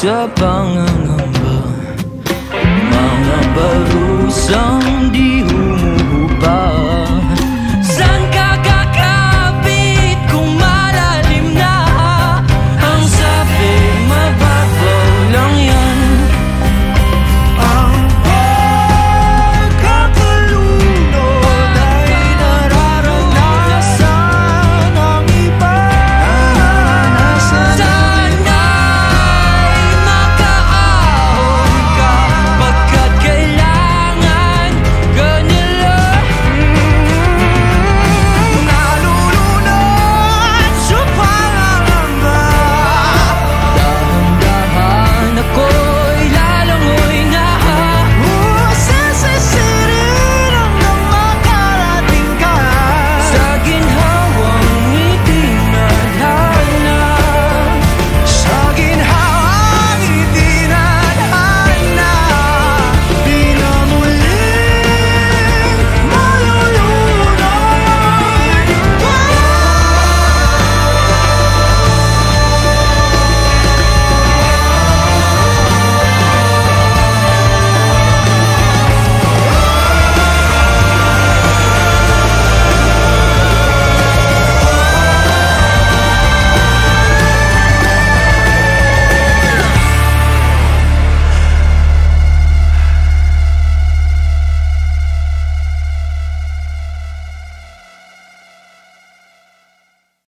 sepanggang hamba Mana berusang diri